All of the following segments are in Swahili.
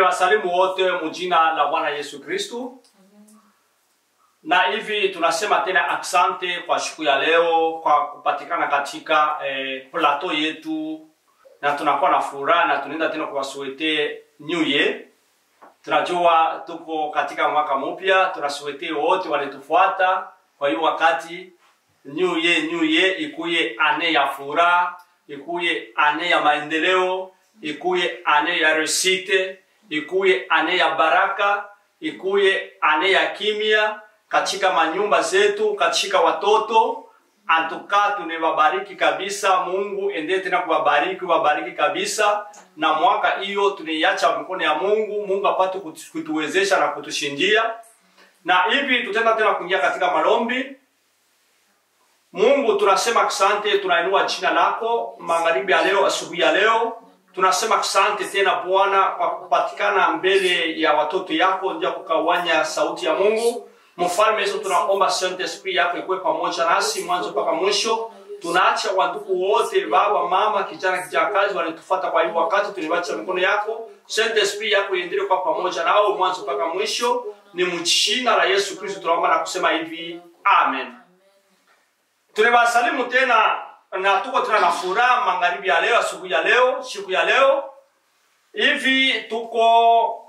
Tunawasalimu wote mujina la Bwana Yesu Kristu, na hivi tunasema tena aksante kwa siku ya leo kwa kupatikana katika eh, plato yetu, na tunakuwa na furaha na tunaenda tena kuwasuete new year. Tunajua tuko katika mwaka mpya, tunasuete wote walitufuata. Kwa hiyo wakati new year, new year ikuye ane ya furaha, ikuye ane ya maendeleo, ikuye ane ya resite, ikuye ane ya baraka, ikuye ane ya kimya katika manyumba zetu, katika watoto. Antuka tunewabariki kabisa. Mungu endee tena kuwabariki, wabariki kabisa, na mwaka hiyo tunaiacha mikono ya Mungu. Mungu apate kutuwezesha na kutushindia, na hivi tutenda tena kuingia katika malombi. Mungu tunasema asante, tunainua jina lako magharibi ya leo, asubuhi ya leo. Tunasema asante tena Bwana kwa kupatikana mbele ya watoto yako ndio kukawanya sauti ya Mungu. Mfalme Yesu, tunaomba Saint Esprit yako ikuwe pamoja nasi mwanzo mpaka mwisho. Tunaacha wandugu wote, baba, mama, kijana, kijakazi walitufata kwa hiyo wakati, tuliwacha mikono yako. Saint Esprit yako iendelee kwa pamoja nao mwanzo mpaka mwisho. Ni mchina la Yesu Kristo tunaomba na kusema hivi, amen. Tunawasalimu tena na tuko tena na furaha magharibi ya leo, asubuhi ya leo, siku ya leo hivi tuko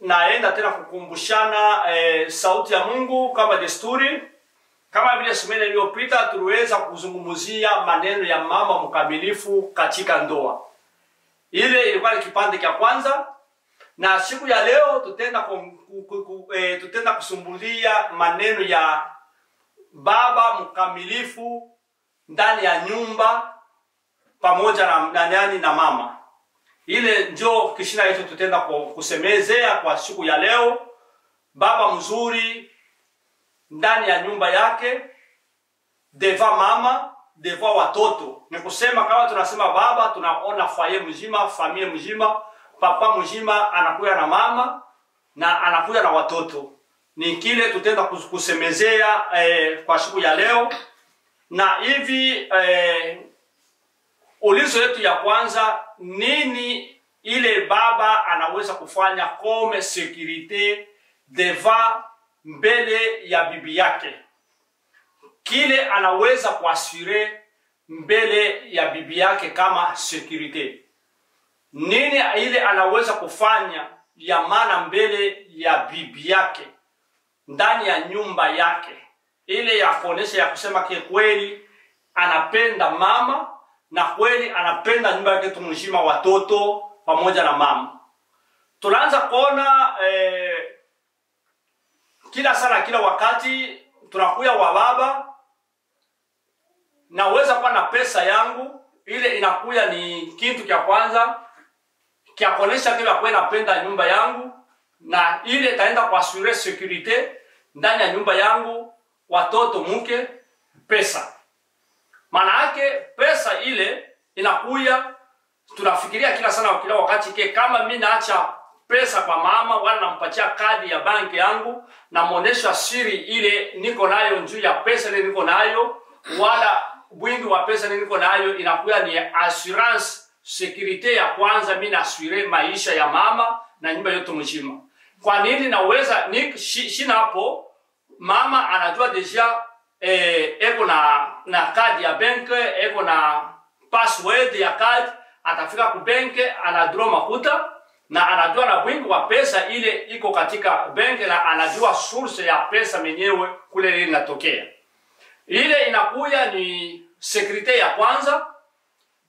naenda tena kukumbushana e, sauti ya Mungu kama desturi. Kama vile semina iliyopita tuliweza kuzungumzia maneno ya mama mkamilifu katika ndoa. Ile ilikuwa ni kipande cha kwanza, na siku ya leo tutenda ku, ku, ku, e, tutenda kusumbulia maneno ya baba mkamilifu ndani ya nyumba pamoja na, na nani na mama. Ile njo kishina yetu tutenda kusemezea kwa siku ya leo, baba mzuri ndani ya nyumba yake deva mama deva watoto. Ni kusema kama tunasema baba, tunaona faye mzima, familia mzima, papa mzima anakuya na mama na anakuya na watoto. Ni kile tutenda kusemezea eh, kwa siku ya leo, na hivi eh, ulizo yetu ya kwanza, nini ile baba anaweza kufanya comme securite deva mbele ya bibi yake, kile anaweza kuasure mbele ya bibi yake kama securite nini ile anaweza kufanya ya maana mbele ya bibi yake ndani ya nyumba yake, ile ya kuonesha ya kusema ke kweli anapenda mama na kweli anapenda nyumba yake tumshima watoto pamoja na mama. Tunaanza kuona eh, kila sana kila wakati tunakuya wa baba naweza kuwa na pesa yangu ile inakuya ni kitu kya kwanza kya kuonesha kila kwa napenda nyumba yangu na ile itaenda kwa sure security ndani ya nyumba yangu watoto mke pesa. Maana yake pesa ile inakuya tunafikiria kila sana kila wakati ke kama mimi naacha pesa kwa mama wala nampatia kadi ya banki yangu namwonyesha siri ile niko nayo juu ya pesa ile niko nayo wala wingi wa pesa ile niko nayo inakuya ni assurance security ya kwanza mimi nasuire maisha ya mama na nyumba yote mzima. Kwa nini naweza ni shina hapo mama anajua deja eh, eko na na kadi ya benke eko na password ya kadi atafika ku benke anadro makuta na anajua na wingi wa pesa ile iko katika benke na anajua source ya pesa menyewe kule ile inatokea. Ile inakuya ni sekurite ya kwanza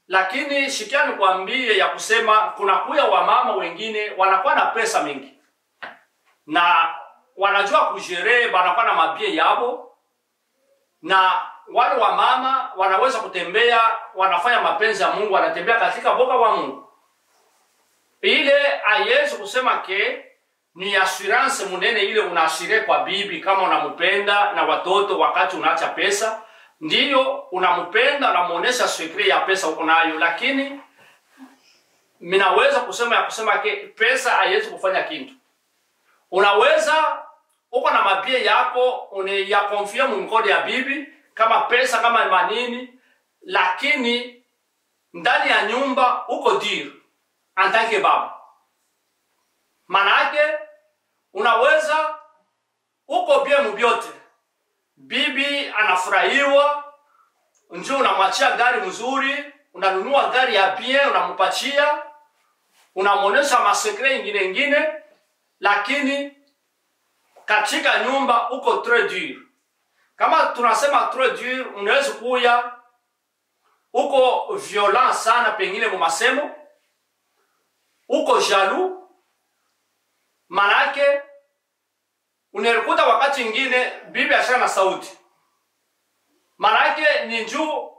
lakini shikia nikwambie ya kusema kunakuya wamama wengine wanakuwa na pesa mingi. Na wanajua kujere wanakuwa na mabie yabo. Na wale wa mama wanaweza kutembea wanafanya mapenzi ya mungu wanatembea katika boka wa mungu. Ile ayezi kusema ke ni assurance munene ile unaashire kwa bibi kama unampenda na watoto wakati unaacha pesa. Ndiyo unampenda unamuonesha sekre ya pesa uko nayo lakini minaweza kusema ya kusema ke pesa ayezi kufanya kitu unaweza uko na mabie yako une ya confirm mkode ya bibi kama pesa kama manini. Lakini ndani ya nyumba uko dir. Antake baba. Manake unaweza uko bie mubyote bibi anafurahiwa nju unamwachia gari mzuri unanunua gari ya bie, unamupachia, unamwonyesha masekre ingine ingine lakini katika nyumba uko très dur. Kama tunasema très dur unaweza kuya uko violent sana pengine mu masemo. Uko jaloux. Manake unalikuta wakati ingine bibi ashana na sauti. Manake ni njuu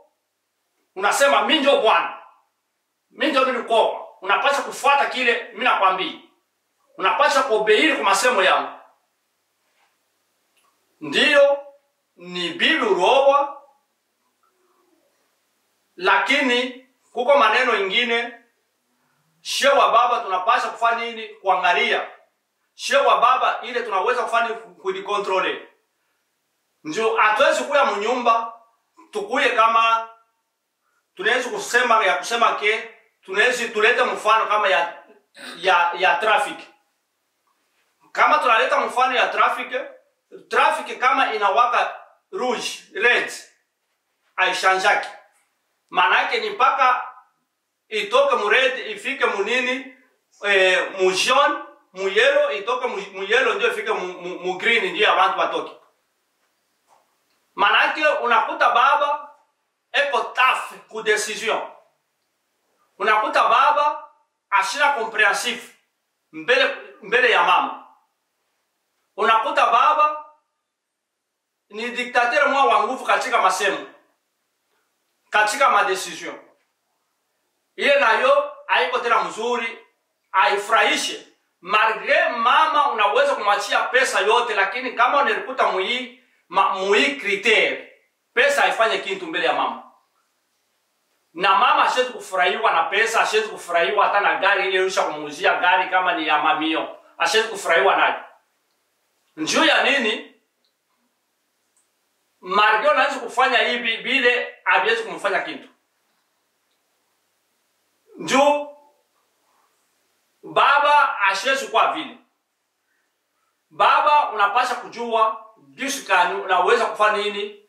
unasema mi njo bwana. Mi njo nilikoma unapasha kufuata kile mi nakwambia. Unapasha kuobeiri kwa masemo yangu ndiyo ni bibi urowa lakini kuko maneno ingine shie wa baba tunapasha kufanya nini? Kuangalia. Shie wa baba ile tunaweza kufanya kulikontrole. Njo atwezi kuya munyumba tukuye kama tunaweza kusema ya kusema ke tunaweza tulete mfano kama ya ya ya traffic. Kama tunaleta mfano ya traffic traffic kama inawaka rouge red aishanjaki maana yake ni mpaka itoke mu red ifike munini eh, mu jaune mu yellow itoke mu, mu yellow ndio ifike mu, mu, mu green ndio abantu batoke. Maana yake unakuta baba eko taf ku decision. Unakuta baba ashina comprehensive mbele mbele ya mama. Unakuta baba ni diktateur mwa wa nguvu katika masemo katika madecision ile nayo haiko tena mzuri aifurahishe malgre mama unaweza kumwachia pesa yote lakini kama unalikuta ma, mui kriteri pesa haifanye kintu mbele ya mama. Na mama ashezi kufurahiwa na pesa ashezi kufurahiwa hata na gari ile kumuuzia gari kama ni ya mamio ashezi kufurahiwa nayo. Njuu ya nini marge hawezi kufanya hivi bile haviwezi kumfanya kitu. Njuu baba ashiwezi kuwa vile. Baba unapasha kujua jinsi gani unaweza kufanya nini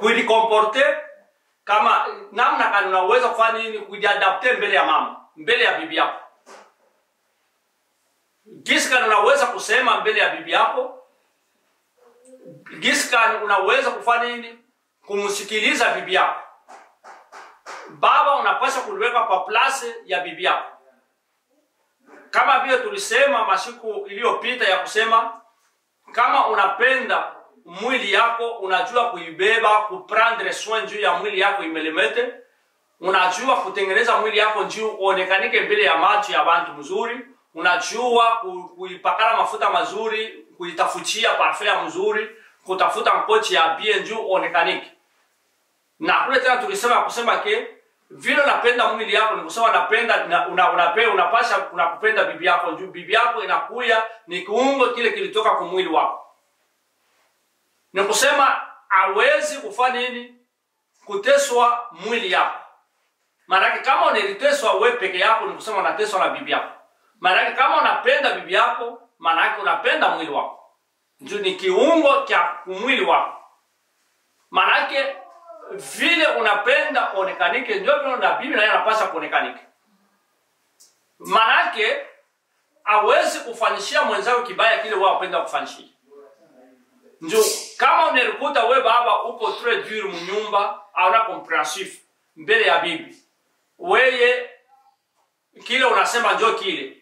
kuilikomporte kama namna gani unaweza kufanya nini kujiadapte mbele ya mama mbele ya bibi yako. Jinsi gani unaweza kusema mbele ya bibi yako jinsi unaweza kufanya nini kumsikiliza bibi yako? Baba unapaswa kuliweka kwa place ya bibi yako. Kama vile tulisema masiku iliyopita ya kusema kama unapenda mwili yako unajua kuibeba kuprendre soin juu ya mwili yako imelemete unajua kutengeneza mwili yako juu uonekanike mbele ya macho ya bantu mzuri unajua kuipakala mafuta mazuri kuitafutia parfum mzuri kutafuta mpochi ya bie njuu uonekanike na kule tena tulisema kusema ke vile unapenda mwili yako ni kusema unapenda una, una, unape, unapasha unakupenda bibi yako. Juu bibi yako inakuya ni kiungo kile kilitoka kwa mwili wako. Ni kusema awezi kufanya nini? Kuteswa mwili yako. Maanake kama unaliteswa we peke yako ni kusema unateswa na bibi yako. Maanake kama unapenda bibi yako maanake unapenda mwili wako juu ni kiungo cha mwili wako maanake vile unapenda onekanike ndio vile na bibi naye anapaswa kuonekanike. Manake awezi kufanishia mwenzako kibaya kile wao wapenda kufanishia. njo kama unerukuta we baba uko très dur munyumba auna comprehensif mbele ya bibi weye kile unasema njo kile.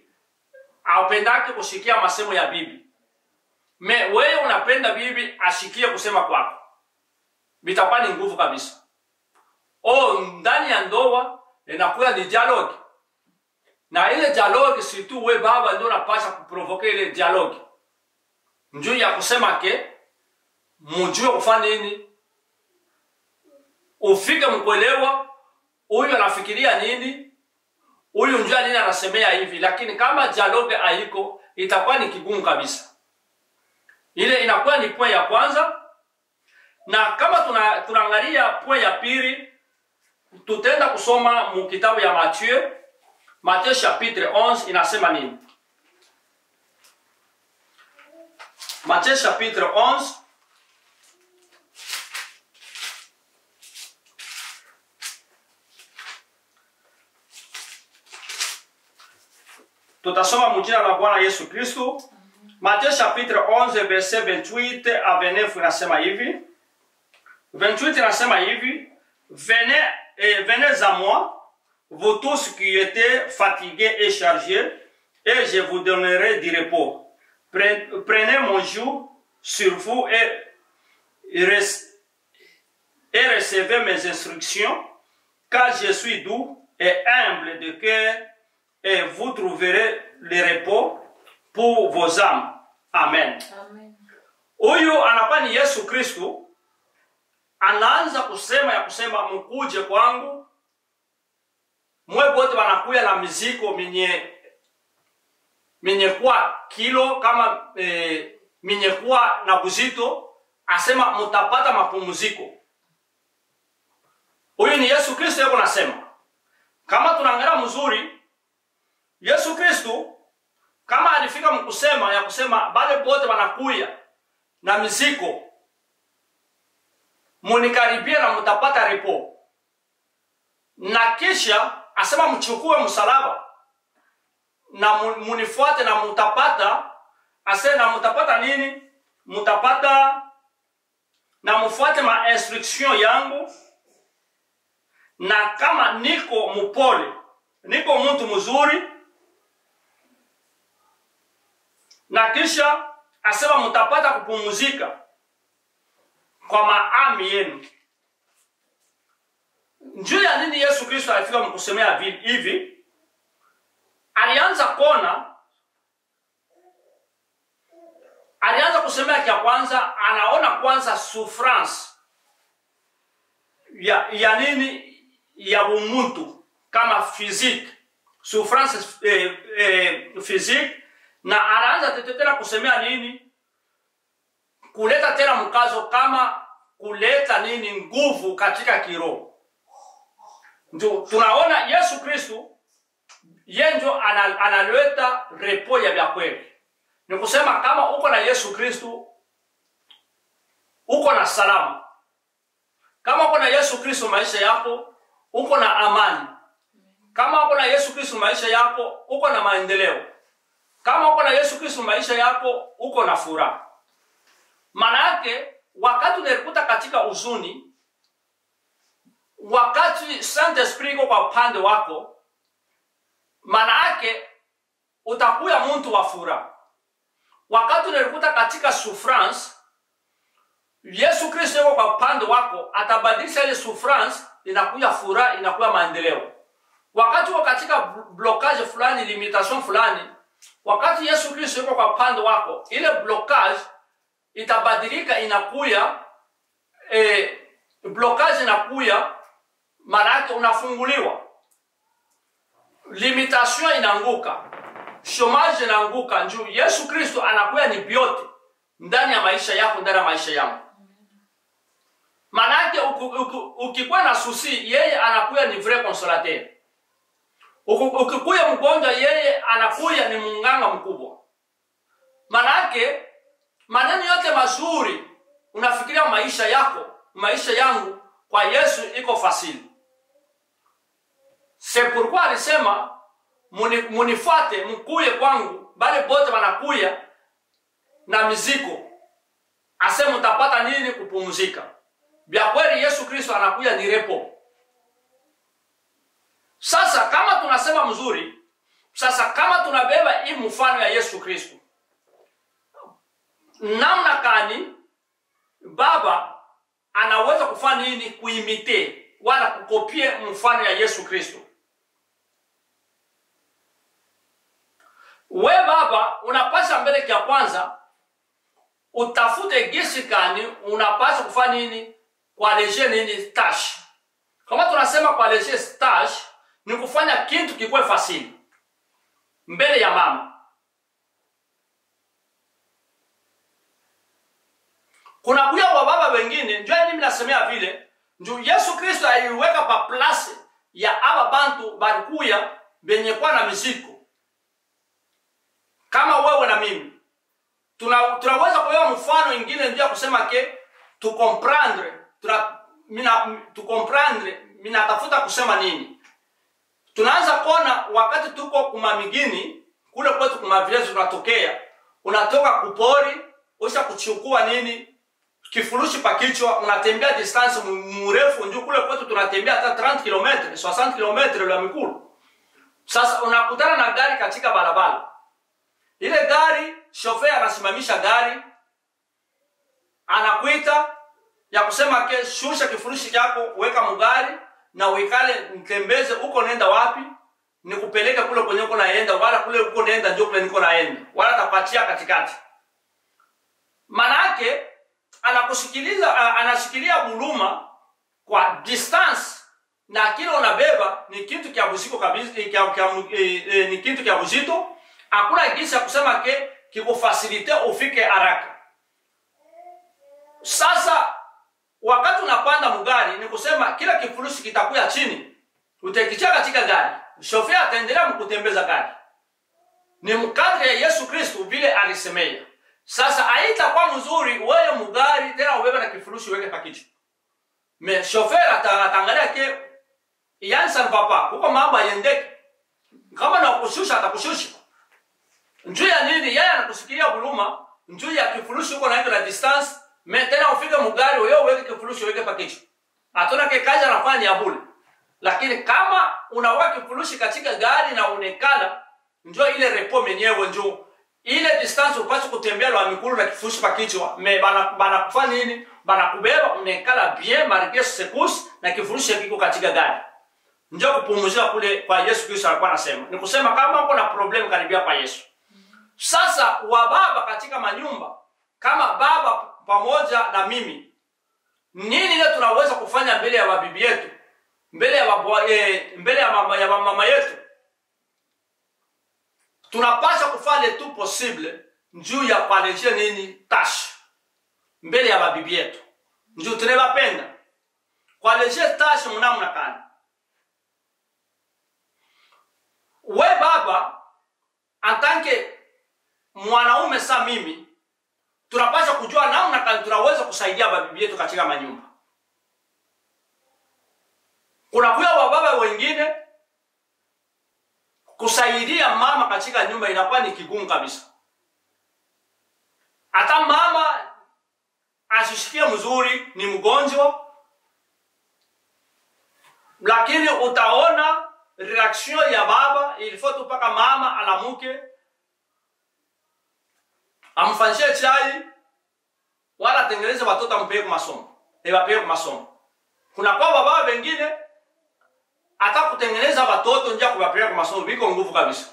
Aupendake kushikia masemo ya bibi me wewe unapenda bibi asikie kusema kwako. Vitakuwa ni nguvu kabisa. O ndani ya ndoa inakuwa ni dialogue. Na ile dialogue si tu we baba ndio unapasha kuprovoke ile dialogue. Njuu ya kusema ke mujue kufanya nini. Ufike mkuelewa huyu anafikiria nini. Huyu njua nini anasemea hivi. Lakini kama dialogue haiko itakuwa ni kigumu kabisa ile inakuwa ni pwe ya kwanza na kama tuna tunaangalia pwe ya pili tutaenda kusoma mu kitabu ya Mathieu Mathieu chapitre 11 inasema nini? Mathieu chapitre 11 tutasoma mujina la Bwana Yesu Kristo. Mathayo chapitre 11 verset 28 à 29 inasema hivi. 28 inasema venez, venez à moi, vous tous qui êtes fatigués et chargés, et je vous donnerai du repos. Pre- Prenez mon joug sur vous et, et recevez mes instructions, car je suis doux et humble de cœur, et vous trouverez le repos pour vos âmes. Amen. Huyu anakuwa ni Yesu Kristo, anaanza kusema ya kusema mkuje kwangu, mwe wote wanakuya na miziko minye minye kuwa kilo kama e, minye kuwa na kuzito, asema mutapata mapumziko. Huyu ni Yesu Kristo yuko nasema. Kama tunaangalia mzuri, Yesu Kristo kama alifika mkusema ya kusema bale bote wanakuya na miziko, munikaribie na mutapata repo, na kisha asema mchukue msalaba na munifuate na mutapata ase na mutapata nini? Mutapata na mufuate ma instruction yangu, na kama niko mupole, niko mtu mzuri, na kisha asema mtapata kupumzika kwa maami yenu. Njuu ya nini Yesu Kristo alifika mkusemea hivi? Alianza kona, alianza kusemea kia kwanza, anaona kwanza souffrance ya, ya nini ya umuntu kama physique souffrance eh, eh, physique na anaanza tetetela kusemea nini? Kuleta tena mkazo kama kuleta nini nguvu katika kiroho. Ndio tunaona yesu kristu yenjo analeta repo ya vya kweli. Ni kusema kama uko na yesu kristu uko na salamu. Kama uko na yesu kristu maisha yako uko na amani. Kama uko na yesu kristu maisha yako uko na maendeleo kama uko na yesu kristu maisha yako uko na furaha. Maana yake wakati unaikuta katika uzuni, wakati saint esprit iko kwa upande wako maana yake utakuya mtu wa furaha. Wakati unaikuta katika souffrance yesu kristo yuko kwa upande wako atabadilisha ile souffrance inakuya furaha inakuya maendeleo. Wakati uko katika blocage fulani limitation fulani wakati yesu kristo yuko kwa pande wako ile blockage itabadilika inakuya eh, blockage inakuya maana yake unafunguliwa. Limitation inaanguka shomage inaanguka njuu yesu kristo anakuya ni biote ndani ya maisha yako ndani ya maisha yangu. Maanake ukikuwa na susi yeye anakuya ni vrai consolateur ukikuya mgonjwa yeye anakuya ni munganga mkubwa. Manake maneno yote mazuri unafikiria maisha yako maisha yangu kwa yesu iko fasili. C'est pourquoi alisema muni- munifuate mkuye kwangu bale bote wanakuya na miziko, ase mutapata nini kupumzika? Vya kweli yesu kristo anakuya ni repo. Sasa kama tunasema mzuri sasa kama tunabeba hii mfano ya yesu kristo namna gani baba anaweza kufanya nini kuimite wala kukopie mfano ya yesu kristo? We baba unapasha mbele kya kwanza utafute gisi gani unapasha kufanya nini kualeje nini stash. Kama tunasema kualeje tash ni kufanya kintu kikuwe fasili mbele ya mama kuna kuya wa baba wengine njo mimi nasemea vile njo yesu kristo aliweka pa place ya aba bantu balikuya benye kwa na misiko kama wewe na mimi tuna, tunaweza kuwewa mfano ingine ndio kusema ke tu comprendre tuna mina tu comprendre mimi natafuta kusema nini tunaanza kuona wakati tuko kumamigini kule kwetu kuma village tunatokea unatoka kupori usha kuchukua nini kifurushi pa kichwa unatembea distance mrefu njuu kule kwetu tunatembea hata 30 km 60 km la mikulu. Sasa unakutana na gari katika barabara. Ile gari shofea anasimamisha gari anakuita ya kusema ke shusha kifurushi chako weka mugari na uikale mtembeze uko nenda wapi? Nikupeleke kule kwenye uko naenda wala kule uko naenda ndio kule niko naenda. Wala tapatia katikati. Manake anakusikiliza anashikilia buluma kwa distance na kile unabeba ni kitu kya buzito kabisa kya, kya, e, e, ni kitu kya buzito hakuna gisi ya kusema ke kikufasilite ufike haraka. Sasa wakati unapanda mgari ni kusema kila kifurushi kitakuya chini. Utakitia katika gari. Shofe ataendelea mkutembeza gari. Ni mkadri ya yesu kristu vile alisemea sasa aitakwa mzuri wewe mugari tena ubebe na kifurushi weke pakichwa me shofer ata- ataangalia ke yani papa ne kuko mambo ayendeke kama na kushusha atakushusha. Njuu ya nini? Yeye anakusikilia buluma njuu ya kifurushi huko naenda na distance me tena ufike mugari wewe uweke kifurushi uweke package hatuna ke kazi anafanya ya bure lakini kama unaweka kifurushi katika gari na unekala njo ile repo menyewe njo ile distance upasi kutembea lwa mikulu na kifurushi pa kichwa me bana bana kufanya nini bana kubeba unekala bien marqué secousse na kifurushi kiko katika gari. Njo kupumzika kule kwa Yesu Kristo alikuwa anasema ni kusema kama uko na problem karibia kwa Yesu. Sasa wababa katika manyumba kama baba pamoja na mimi. Nini leo tunaweza kufanya mbele ya mabibi yetu? Mbele ya babu, eh, mbele ya mama, ya mama yetu? Tunapasha kufanya tu possible njuu ya kualejia nini? Tashi mbele ya mabibi yetu. Njuu tunawapenda kualejia tashi mnamna kani. We baba atanke mwanaume sa mimi tunapasha kujua namna tunaweza kusaidia babibi yetu katika manyumba. Kunakuya wababa wengine kusaidia mama katika nyumba inakuwa ni kigumu kabisa. Hata mama asishikie mzuri ni mgonjwa lakini utaona reaction ya baba ilifo tu mpaka mama alamuke amfanyishe chai. Wala atengeneze watoto ampeleke masomo. Ewapeleke masomo. Kuna kwa baba wengine hata kutengeneza watoto nje kuwapeleka masomo biko nguvu kabisa.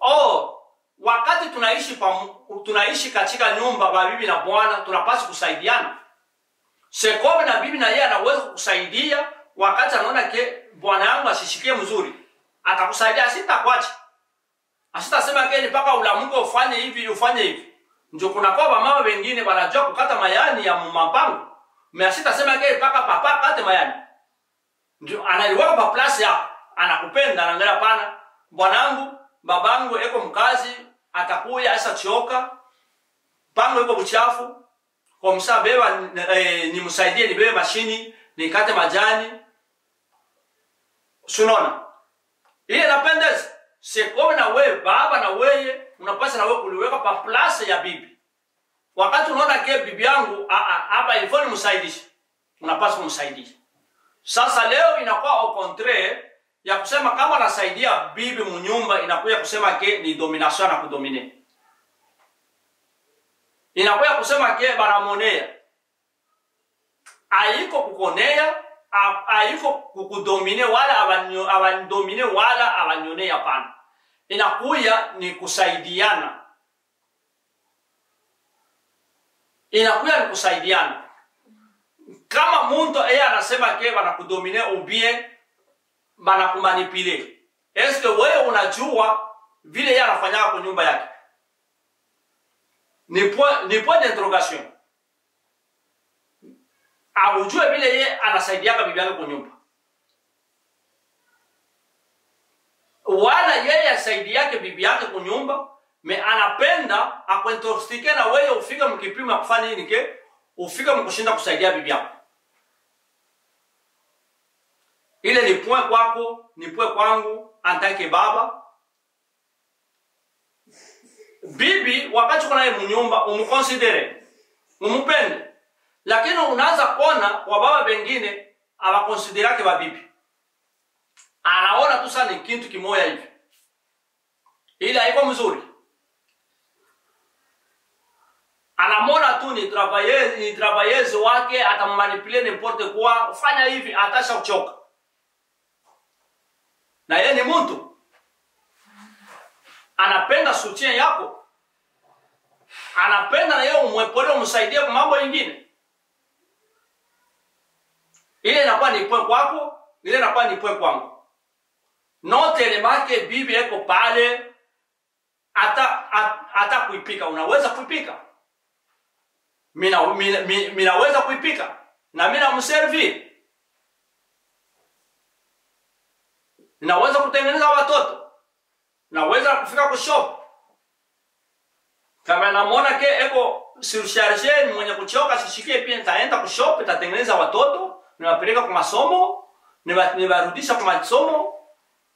Oh wakati tunaishi pamu, tunaishi katika nyumba ba bibi na bwana tunapaswa kusaidiana. Sekome na bibi na yeye anaweza kukusaidia wakati anaona ke bwana yangu asishikie mzuri. Atakusaidia asitakwacha asitasema keni mpaka ulamuke ufanye hivi ufanye hivi. Njo kuna kwa mama wengine wanajua kukata mayani ya mapango measitasema ke mpaka papa kate mayani. Ndio analiweka pa plasi yako anakupenda anaangalia pana. Bwanangu babangu eko mkazi atakuya asa choka pango iko buchafu. Kwa msa beba eh, nimsaidie nibebe mashini nikate majani. Sunona? Ile napendeza sekowe na wewe baba na weye unapasa na wewe kuliweka pa place ya bibi. Wakati unaona ke bibi yangu hapa ilifo nimsaidishe unapasa kumsaidia. Sasa leo inakuwa au contraire ya kusema kama nasaidia bibi munyumba inakuwa kusema ke ni domination na kudomine. Inakuwa kusema ke baramonea. Aiko kukonea aiko kukudomine wala abandomine wala abanyone hapana inakuya ni kusaidiana. Inakuya ni kusaidiana. Kama muntu eye anasema ke banakudomine ubie banakumanipile eske wewe unajua vile yeye anafanyaka kwa nyumba yake? Ni point ni point d'interrogation aujue vile yeye anasaidiaka bibi yake kwa nyumba wala yeye asaidi yake bibi yake kunyumba. Me anapenda akwentostike na wewe ufike mkipima ya kufanya nini ke? Ufike mkushinda kusaidia bibi yako. Ile ni point kwako ni point kwangu antake baba. Bibi wakati kuna naye mnyumba umukonsidere umupende. Lakini unaanza kuona kwa baba bengine abakonsiderake babibi anaona tu sana ni kitu kimoya hivi. Ili haiko mzuri. Anamona tu ni travailleuse ni travailleuse wake atammanipule n'importe quoi. Fanya hivi atasha kuchoka. Na yeye ni mtu. Anapenda soutien yako. Anapenda na yeye umwepole umsaidie kwa mambo mengine. ile inakuwa ni point kwako ile inakuwa ni point kwangu notelemake bibi eko pale hata hata kuipika. Unaweza kuipika. Mina, mina, mina, minaweza kuipika. Na mina mservi. Naweza kutengeneza watoto. Naweza kufika kushop. Kama namwona ke eko surcharge ni mwenye kuchoka sishikie pia nitaenda kushop nitatengeneza watoto niwapeleka kwa masomo niwarudisha kwa masomo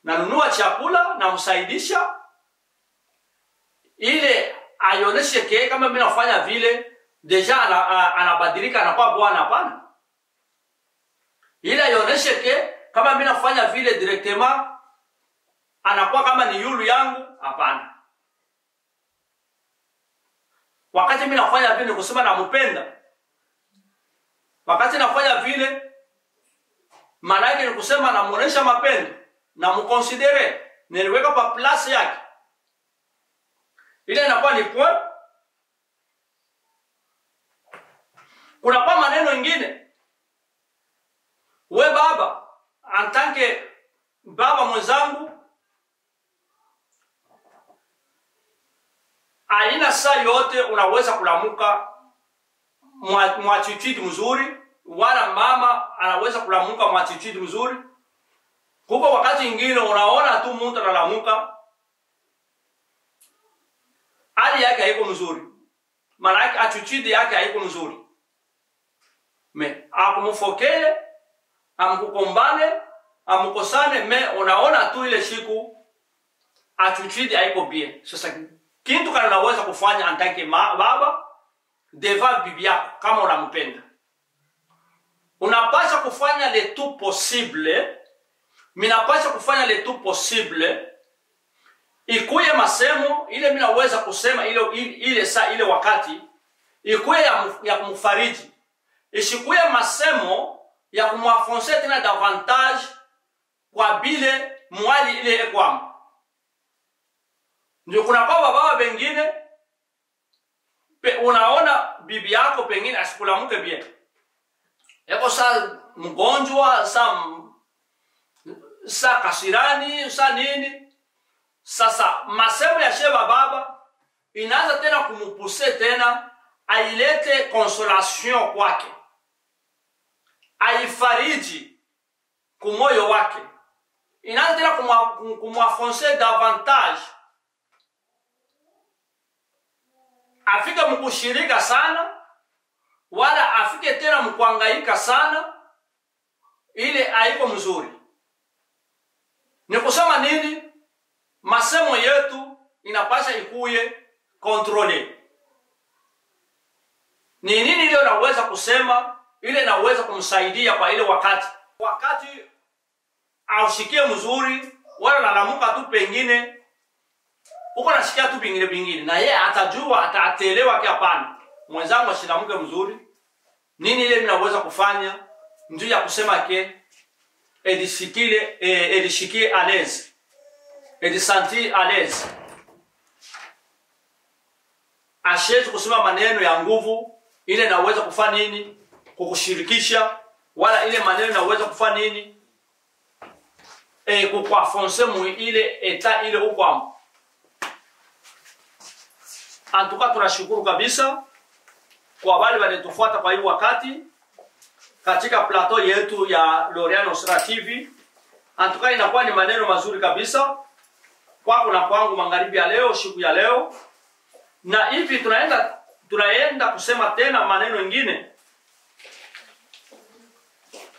nanunua chakula namsaidisha. Ile aioneshe ke kama mi nafanya vile deja anabadilika anakuwa bwana hapana. Ile aioneshe ke kama mi nafanya vile directement anakuwa kama ni yulu yangu hapana. Wakati mi nafanya vile nikusema nampenda. Wakati nafanya vile maana yake ni kusema namuonesha mapendo namkonsidere niliweka pa place yake. Ile inakuwa ni point. Kuna kwa maneno ingine. We baba antanke baba mwenzangu aina saa yote unaweza kulamuka mwa attitude mzuri wala mama anaweza kulamuka mwa attitude mzuri kuko wakati ingine unaona tu mtu analamuka. Hali yake haiko mzuri. Maana yake attitude yake haiko mzuri. Me akumfokee amkukombane amkosane me unaona tu ile siku attitude haiko bien. Sasa kintu naweza kufanya antake baba? Deva bibi yako kama unampenda. Unapasha kufanya le tout possible minapasha kufanya le tout possible ikuye masemo ile minaweza kusema ile, ile, ile saa ile wakati. Ikuye ya, ya kumfariji isikuye masemo ya kumwafonse tena davantage kwa bile mwali ile ekwama ndio kuna kwa baba bengine pe, unaona bibi yako pengine asikulamuke bien. Eko sa mgonjwa sa sa kasirani sa nini? Sasa masemo ya sheba baba inaanza tena kumupuse tena ailete consolation kwake aifariji kumoyo wake. Inaanza tena kumwafonse davantage. Afike mkushirika sana wala afike tena mkuangaika sana ile aiko mzuri ni kusema nini? Masemo yetu inapasha ikuye kontrole. Ni nini ile naweza kusema ile naweza kumsaidia kwa ile wakati? Wakati aushikie mzuri wala nalamuka tu pengine uko nasikia tu pingine pingine na yeye atajua ataelewa hapana. Mwenzangu ashilamuke mzuri. Nini ile minaweza kufanya? Njuu ya kusema ke edishikie à l'aise et de sentir à l'aise ashezi kusema maneno ya nguvu ile naweza kufanya nini? Kukushirikisha wala ile maneno naweza kufanya nini? E, kukwafonse mu ile eta ile ukwamo. Antuka tunashukuru kabisa kwa wale walitufuata kwa hii wakati katika plateau yetu ya Loriano Osra TV. Antuka inakuwa ni maneno mazuri kabisa. Kwako na kwangu magharibi ya leo siku ya leo. Na hivi tunaenda tunaenda kusema tena maneno mengine.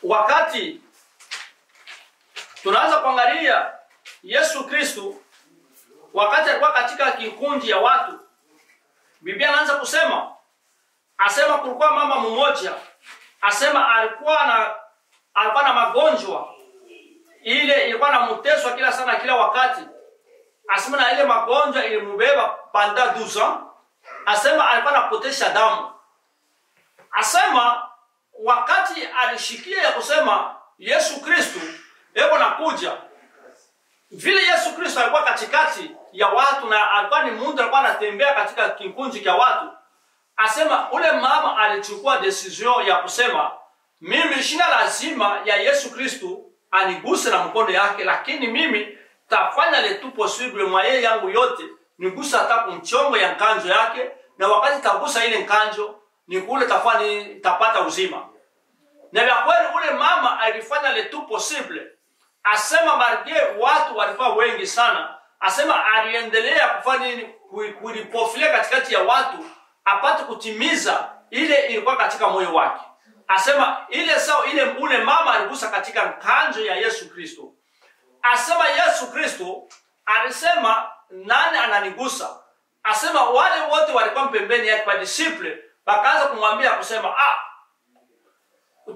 Wakati tunaanza kuangalia yesu kristu wakati alikuwa katika kikundi ya watu biblia anaanza kusema asema kulikuwa mama mmoja asema alikuwa na alikuwa na magonjwa. Ile ilikuwa namuteswa kila sana kila wakati. Asema na ile magonjwa ilimubeba panda 12 ans asema alikuwa anapotesha damu. Asema wakati alishikia ya kusema yesu kristu eko nakuja. Vile yesu Kristu alikuwa katikati ya watu na alikuwa ni mundu alikuwa anatembea katika kikunji cha watu asema ule mama alichukua decision ya kusema mimi shina lazima ya yesu kristu aniguse na mkono yake lakini mimi tafanya le tout possible mwaye yangu yote nigusa hata kumchongo ya nkanjo yake na wakati tagusa ile nkanjo ni kule tafani tapata uzima. Na vya kweli ule mama alifanya le tout possible. Asema marge watu walikuwa wengi sana. Asema aliendelea kufanya nini? Kui- katikati ya watu apate kutimiza ile ilikuwa katika moyo wake. Asema ile sawa ile ule mama aligusa katika kanjo ya yesu kristo. Asema yesu kristo alisema nani ananigusa? Asema wale wote walikuwa pembeni yake kwa disiple bakaanza kumwambia kusema ah,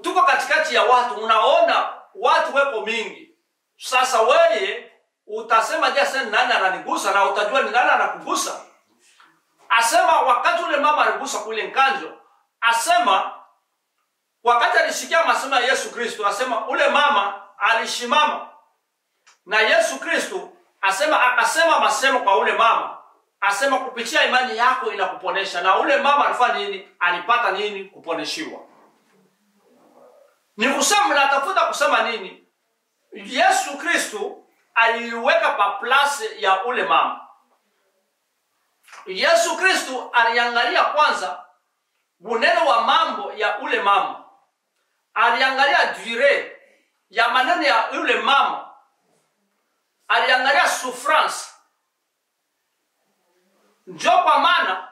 tuko katikati ya watu unaona watu wepo mingi. Sasa weye utasema jasa nani ananigusa? Na utajua ni nani anakugusa asema wakati ule mama aligusa kule nkanjo asema wakati alisikia masomo ya yesu kristo asema ule mama alishimama na yesu kristo asema akasema masemo kwa ule mama asema kupitia imani yako inakuponesha. Na ule mama alifanya nini? Alipata nini? Kuponeshiwa. Ni kusema natafuta kusema nini? Yesu kristo aliweka pa place ya ule mama yesu Kristu aliangalia kwanza bunene wa mambo ya ule mama. Aliangalia dure ya maneno ya ule mama. Aliangalia souffrance. Njo kwa maana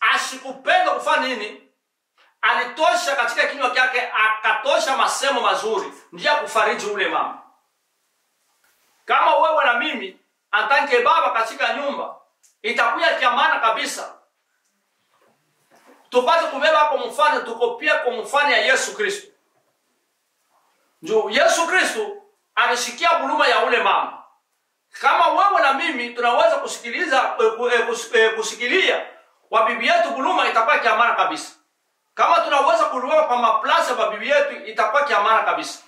asikupenda kufanya nini? Alitosha katika kinywa kyake akatosha masemo mazuri. Ndio ya kufariji ule mama. Kama wewe na mimi atanke baba katika nyumba itakuya kya maana kabisa. Tupate kubeba kwa mfano tukopia kwa mfano ya yesu kristo. Njo yesu kristo alishikia huruma ya ule mama. Kama wewe na mimi tunaweza kusikiliza eh, eh, eh, kusikilia wa bibi yetu huruma itakuwa kiamana kabisa. Kama tunaweza kuliweka kwa maplasi ya bibi yetu itakuwa kiamana kabisa.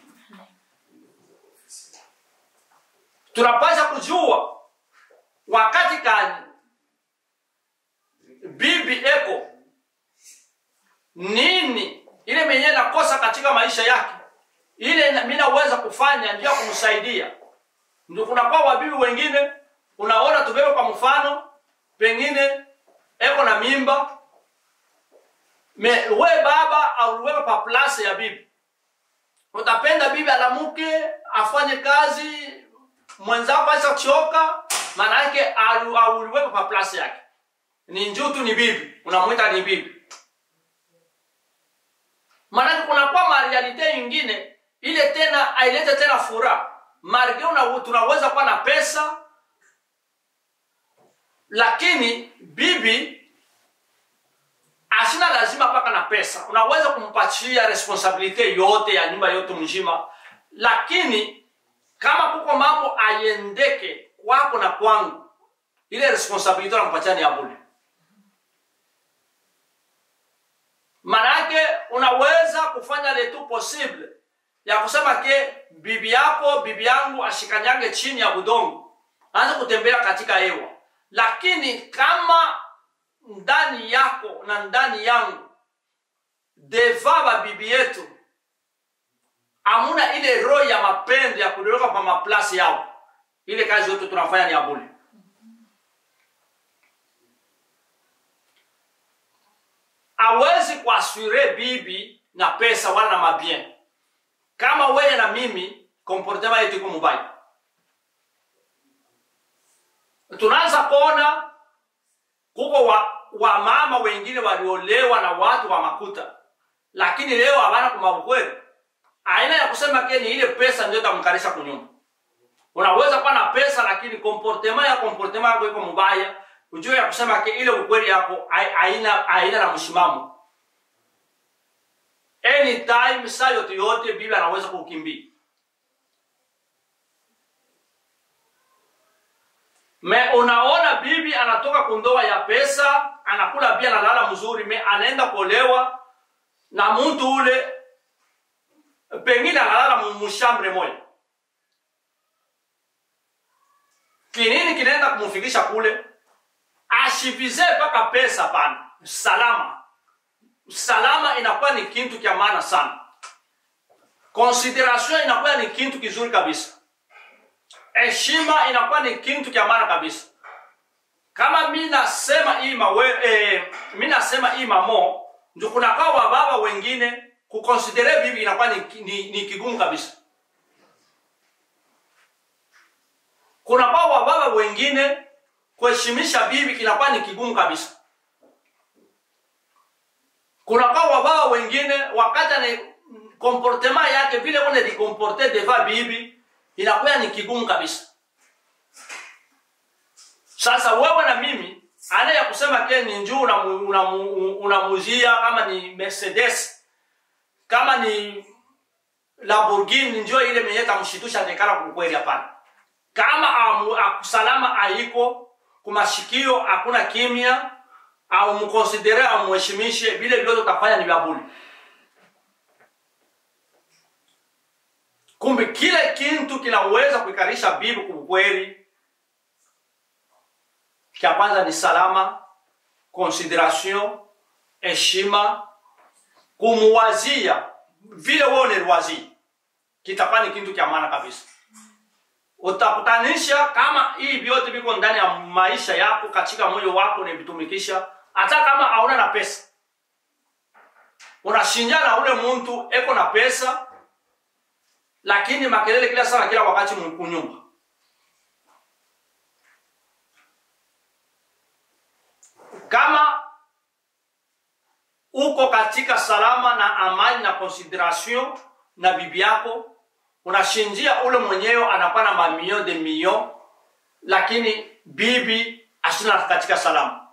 Tunapasha kujua wakati gani bibi eko. Nini? Ile menye nakosa katika maisha yake. Ile mimi naweza kufanya ndio kumsaidia. Ndio kuna kwa wabibi wengine unaona tubebe kwa mfano pengine eko na mimba. We baba wewe pa place ya bibi. Utapenda bibi alamuke afanye kazi mwenzako aisa choka maana yake auliweka pa place yake ni njutu ni bibi. Unamwita ni bibi. Maanake kunakuwa marialite ingine ile tena ailete tena furaha. Marge una- tunaweza kuwa na pesa lakini bibi asina lazima paka na pesa. Unaweza kumpachia responsabilite yote ya nyumba yote mzima lakini kama kuko mambo ayendeke kwako na kwangu ile responsabilite unampatia ni ya bure manake unaweza kufanya letu tout possible ya kusema ke bibi yako bibi yangu ashikanyange chini ya budongo aanze kutembea katika hewa. Lakini kama ndani yako na ndani yangu deva babibi yetu amuna ile roho ya mapendo ya kudoroka kwa maplasi yao. Ile kazi yote tunafanya ni ya bure awezi kuasure bibi na pesa wala na mabien. Kama weye na mimi komportema yetu iko mubaya. Tunaanza kuona kuko wa, wa mama wengine waliolewa na watu wa makuta. Lakini leo hawana kumaukweli. aina ya kusema ke ni ile pesa ndio itamkarisha kunyuma. Unaweza kuwa na pesa lakini comportement ya comportement yako iko mubaya ujue ya kusema ile ukweli hai- haina haina na msimamo. anytime saa yote yote bibi anaweza kukimbia. Me unaona bibi anatoka kundoa ya pesa anakula bia analala mzuri me anaenda kuolewa na mtu ule pengine analala mu- mushambre moja. Kinini kinaenda kumfikisha kule ashivize mpaka pesa pana Usalama, usalama inakuwa ni kintu kya maana sana. Consideration inakuwa ni kintu kizuri kabisa. Heshima inakuwa ni kintu kya maana kabisa. Kama minasema nasema hii mawe eh, mimi nasema hii mamo ndio wababa wengine kukonsidere bibi inakuwa ni, ni, ni kigumu kabisa. Kunakuwa wababa wengine kuheshimisha bibi kinakuwa ni kigumu kabisa. Kunakuwa wababa wengine wakati ni comportement yake vile kone dikomporte deva bibi inakuwa ni kigumu kabisa. Sasa wewe na mimi ana ya kusema ke ni njuu unamuzia una, una unamuzia kama ni mercedes kama ni lamborghini njoo ile mwenye tamshitusha tekala kukweli hapana. Kama akusalama aiko kumashikio hakuna kimya au mkonsidere amuheshimishe vile vyote utafanya ni vya bure kumbe kile kintu kinaweza kuikarisha bibi kukweli cha kwanza ni salama consideration heshima kumuwazia vile wewe unaliwazia kitakuwa ni kitu cha maana kabisa utakutanisha kama hii vyote viko ndani ya maisha yako katika moyo wako unavitumikisha hata kama hauna na pesa unashinjana na ule muntu eko na pesa lakini makelele kila sana kila wakati mkunyumba kama uko katika salama na amani na consideration na bibi yako unashinjia ule mwenyeo anapana na mamio de mio, lakini bibi asina katika salamu.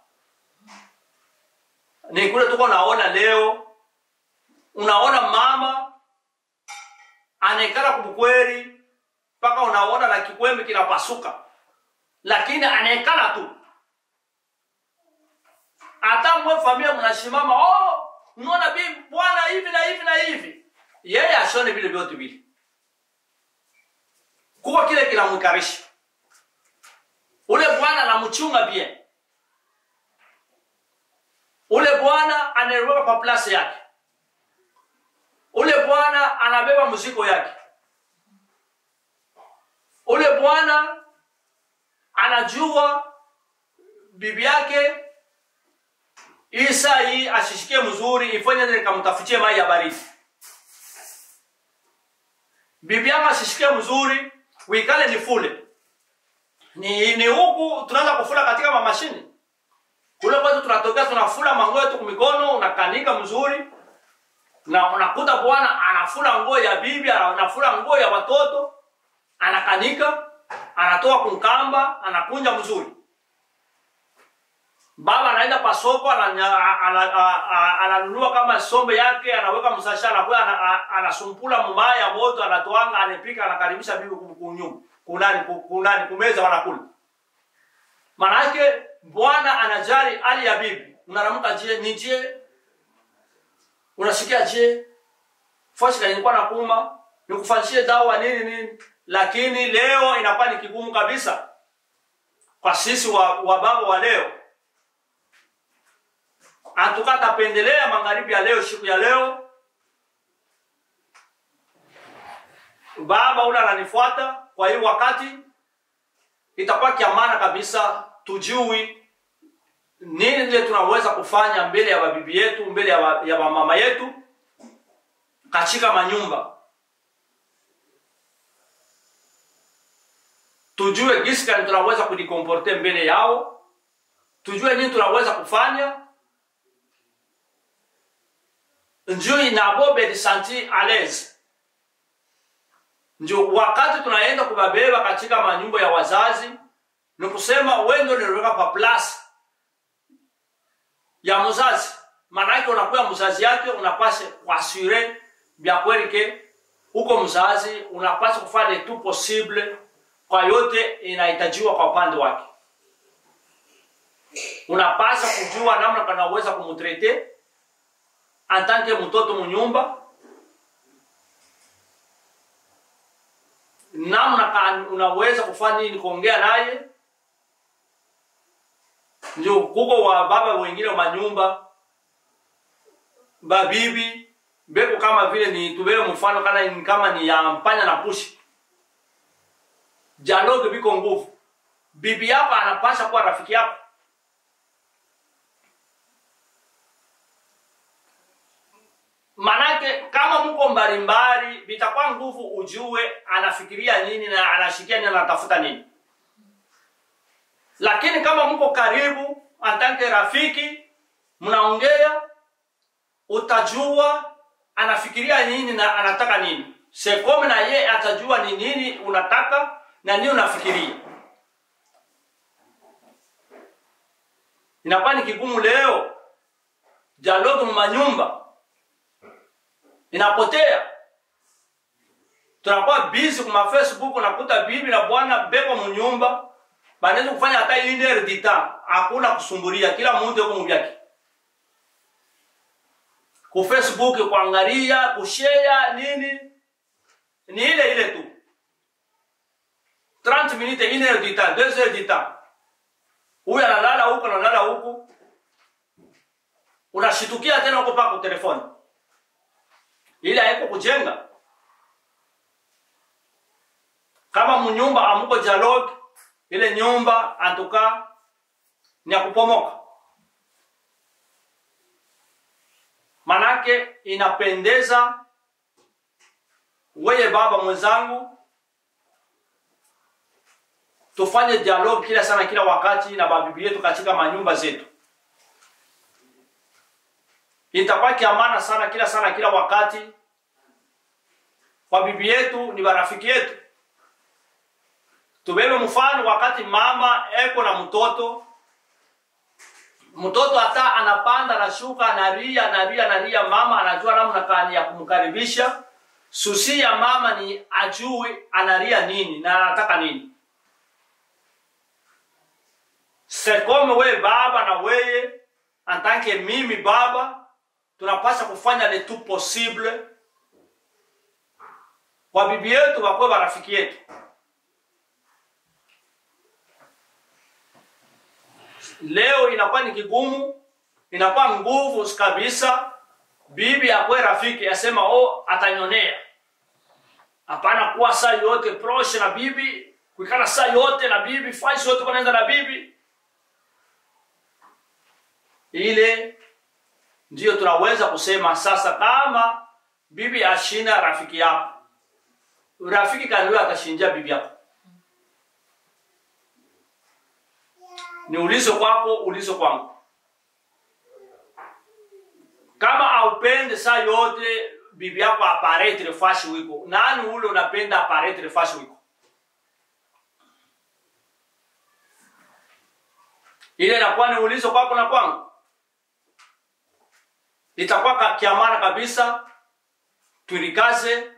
ni kule tuko naona leo unaona mama anaekala kubukweri mpaka unaona na kikwembe kinapasuka. Lakini anaekala tu. Hata mwe familia mnashimama oh unaona bibi bwana hivi na hivi na hivi. Yeye ashone vile vyote vile kuwa kile kinamwikarisha ule bwana anamchunga bien ule bwana anaiweka kwa plasi yake. Ule bwana anabeba mzigo yake. Ule bwana anajua bibi yake isa hii asishikie mzuri ifanye nikamtafutie maji ya baridi. Bibi yake asishikie mzuri uikale ni fule. Ni ni huku tunaanza kufula katika mamashini kule kwetu tunatokea tunafula manguo yetu kumikono unakanika mzuri. Na unakuta bwana anafula nguo ya bibi anafula nguo ya watoto anakanika anatoa kunkamba anakunja mzuri baba anaenda pasoko ananunua kama sombe yake anaweka msasha anakuwa anasumpula mumaya ya moto anatoanga anapika anakaribisha bibi kunyumba kunani kunani kumeza wanakula. Manake bwana anajali hali ya bibi. Unaramka je ni je? Unasikia je? Fosi nilikuwa nakuma nikufanyishie dawa nini nini? Lakini leo inakuwa ni kigumu kabisa kwa sisi wa, wa baba wa leo hatukatapendelea magharibi ya leo siku ya leo. Baba ule ananifuata kwa hiyo wakati itakuwa kiamana kabisa tujui nini ndiye tunaweza kufanya mbele ya wabibi yetu mbele ya, wamama yetu katika manyumba. Tujue gisi tunaweza kujikomporte mbele yao. Tujue nini tunaweza kufanya njui nabo belisanti aleze ndio wakati tunaenda kubabeba katika manyumba ya wazazi ni kusema wendo niliweka pa plus ya mzazi. Maanake unakuwa mzazi yake unapasha kuasure bya kweli ke huko mzazi unapaswa kufanya tu possible kwa yote inahitajiwa kwa upande wake. Unapasa kujua namna kanaweza kumutrete antanke mtoto munyumba. Namna unaweza kufanya nini kuongea naye. Ndio kuko wa baba wengine wa manyumba. Babibi beko kama vile ni tubele mfano kana ni kama ni ya mpanya na pushi. Dialogue biko nguvu. Bibi yako anapasha kuwa rafiki yako manake kama mko mbalimbali vitakuwa nguvu ujue anafikiria nini na anashikia nini anatafuta nini. Lakini kama mko karibu atanke rafiki mnaongea utajua anafikiria nini na anataka nini. Sekome na ye atajua ni nini unataka na nini unafikiria. Inakuwa ni kigumu leo. Dialogue mumanyumba inapotea tunakuwa busy kuma facebook unakuta bibi na bwana beko munyumba banaweza kufanya hata une dita hakuna kusumbulia kila mtu yuko muvyake ku facebook kuangalia kushare nini? Ni ile ile tu. 30 minutes une heure du heures temps huyu analala huku analala huku. Unashitukia tena uko pako telefoni ili haiko kujenga. Kama munyumba amuko dialogue ile nyumba antuka ni ya kupomoka. Manake inapendeza weye baba mwenzangu tufanye dialogue kila sana kila wakati na babibi yetu katika manyumba zetu itakuwa kiamana sana kila sana kila wakati. Kwa bibi yetu ni barafiki yetu. Tubebe mfano wakati mama eko na mtoto. Mtoto hata anapanda na shuka, analia analia analia. Mama anajua namna kani ya kumkaribisha. Susi ya mama ni ajui analia nini na anataka nini. Sekome we baba na weye antanke mimi baba tunapasha kufanya le tout possible. Kwa bibi yetu wakwe barafiki yetu. Leo inakuwa ni kigumu inakuwa nguvu kabisa. Bibi akwe rafiki asema oh atanyonea. Hapana kuwa saa yote proshe na bibi kuikala saa yote na bibi faisi yote kunaenda na bibi. Ile ndiyo tunaweza kusema sasa kama bibi ashina rafiki yako. Rafiki kaniwe atashinja bibi yako? Ni ulizo kwako ulizo kwangu. Kama aupende saa yote bibi yako aparetre fashi wiko nani ule unapenda aparetre fashi wiko? Ile inakuwa ni ulizo kwako na kwangu itakuwa ka- kiamana kabisa tuilikaze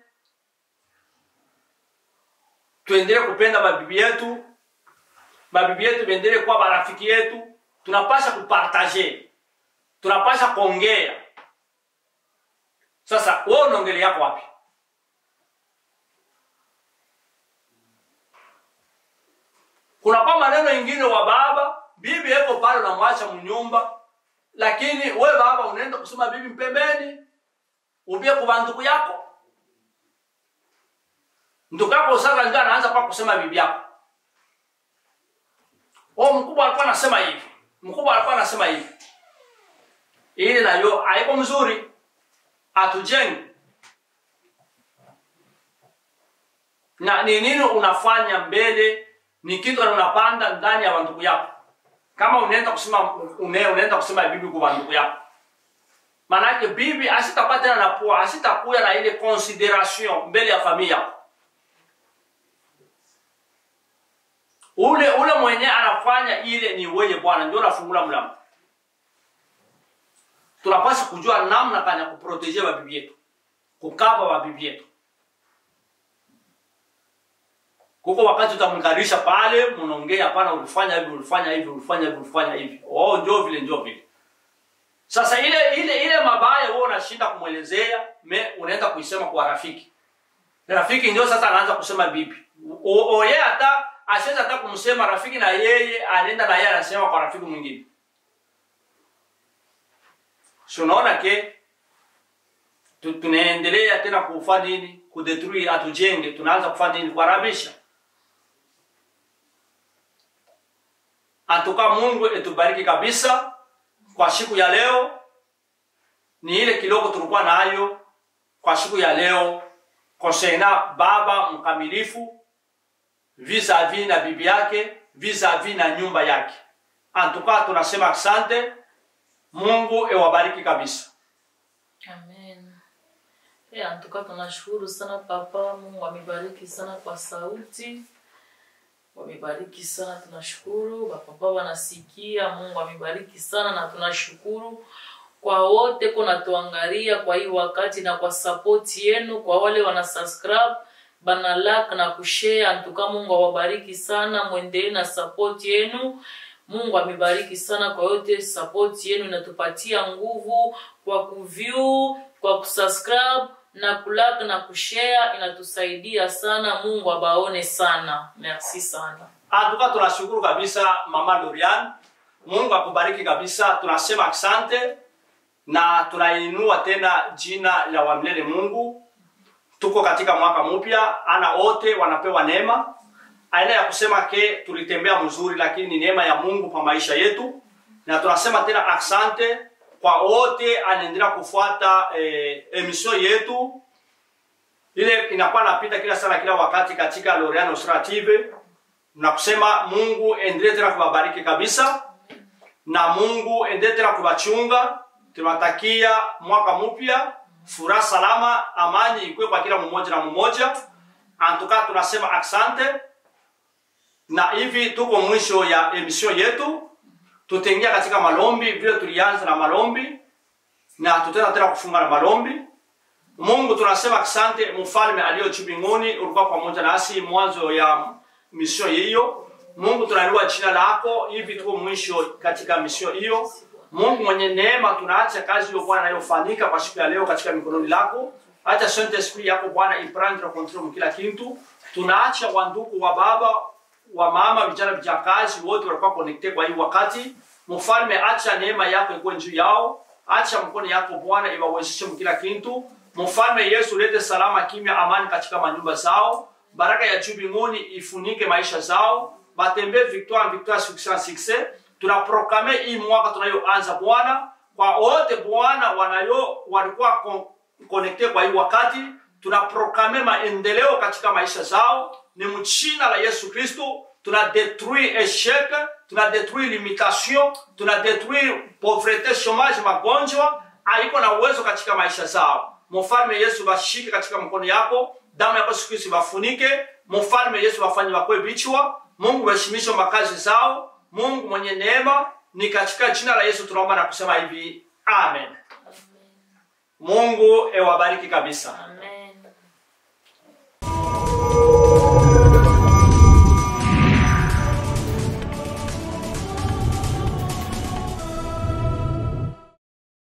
tuendelee kupenda mabibi yetu mabibi yetu biendelee kuwa marafiki yetu tunapasha kupartaje tunapasha kuongea. Sasa wewe unaongelea yako wapi? Kunakuwa maneno ingine wa baba bibi yako pale unamwacha mnyumba lakini we baba unaenda kusema bibi mpembeni umbie kwa ndugu yako. Ndugu yako sasa ndio anaanza kwa kusema bibi yako. O mkubwa alikuwa anasema hivi. Mkubwa alikuwa anasema hivi. Ili nayo haiko mzuri. Atujenge na ni nini unafanya mbele? Ni kitu unapanda ndani ya wandugu yako kama unaenda kusema unaenda kusema bibi kwa ndugu yako manake bibi asitakuwa tena na poa, asitakuwa na ile consideration mbele ya familia. Yako ule ule mwenye anafanya ile ni wewe bwana ndio unafungula mlango. Tunapaswa kujua namna gani ya kuproteje wabibi yetu kukava wabibi yetu kuko wakati utamngarisha pale mnaongea hapana ulifanya hivi ulifanya hivi ulifanya hivi ulifanya hivi. Oh njoo vile njoo vile. Sasa ile ile ile mabaya wewe unashinda kumwelezea unaenda kuisema kwa rafiki. Rafiki ndio sasa anaanza kusema bibi oye hata asiweza hata kumsema rafiki na yeye anaenda na yeye anasema kwa rafiki mwingine. Si unaona ke? Tunaendelea tena kufanya nini? Kudetruire atujenge tunaanza kufanya nini? Kuharabisha atuka mungu etubariki kabisa kwa siku ya leo? Ni ile kidogo tulikuwa nayo kwa siku ya leo. Kosena baba mkamilifu vis-a-vis na bibi yake vis-a-vis na nyumba yake. Antuka tunasema asante. Mungu ewabariki kabisa. Amen. E, antuka tunashukuru sana papa, Mungu amebariki sana kwa sauti, wamebariki sana, tunashukuru. Bapapa wanasikia, Mungu amebariki sana na tunashukuru kwa wote kunatuangalia kwa hii wakati na kwa sapoti yenu, kwa wale wana subscribe bana like na kushare. Antuka Mungu awabariki sana, mwendelee na sapoti yenu. Mungu amebariki sana kwa yote, sapoti yenu inatupatia nguvu kwa kuview, kwa kusubscribe na kulike na kushare, inatusaidia sana. Mungu abaone sana, merci sana. antuka tunashukuru kabisa mama Dorian mungu akubariki kabisa. Tunasema asante na tunainua tena jina la wamlele mungu. Tuko katika mwaka mpya. Ana wote wanapewa neema. Aina ya kusema ke tulitembea mzuri lakini ni neema ya mungu kwa maisha yetu. Na tunasema tena asante kwa wote anaendelea kufuata eh, emission yetu ile inakuwa napita kila sana kila wakati katika Lorian Strative na kusema Mungu endelee tena kuwabariki kabisa na Mungu endelee tena kuwachunga. Tunatakia mwaka mpya, furaha, salama, amani ikuwe kwa kila mmoja na mmoja. Antuka tunasema asante, na hivi tuko mwisho ya emission yetu. Tutaingia katika malombi vile tulianza na malombi na tutaenda tena kufunga na malombi. Mungu tunasema asante, mfalme aliyo juu mbinguni, ulikuwa pamoja nasi mwanzo ya misio hiyo. Mungu tunaliwa jina lako, hivi tuko mwisho katika misio hiyo. Mungu mwenye neema, tunaacha kazi hiyo Bwana inayofanyika kwa siku ya leo katika mikononi lako. Acha sente siku yako Bwana iprendre control kila kitu. Tunaacha wandugu wa baba wa mama, vijana, vijakazi wote walikuwa connected kwa hii wakati. Mfalme, acha neema yako ikuwe juu yao, acha mkono yako Bwana iwawezeshe kila kitu. Mfalme Yesu, lete salama, kimya, amani katika manyumba zao, baraka ya juu mbinguni ifunike maisha zao, batembee victoire victoire, success success. Tunaprokame hii mwaka tunayoanza Bwana, kwa wote Bwana wanayo walikuwa connected kwa hii wakati, tunaprokame maendeleo katika maisha zao, ni mchina la Yesu Kristo tuna detrui échec, tuna detrui limitation, tuna détruire pauvreté, chômage, magonjwa haiko na uwezo katika maisha zao. Mfalme Yesu, bashike katika mkono yako, damu yako Yesu Kristo bafunike. Mfalme Yesu, bafanye wakwe bichwa. Mungu waheshimishe makazi zao. Mungu mwenye neema, ni katika jina la Yesu tunaomba na kusema hivi, amen. Mungu ewabariki kabisa.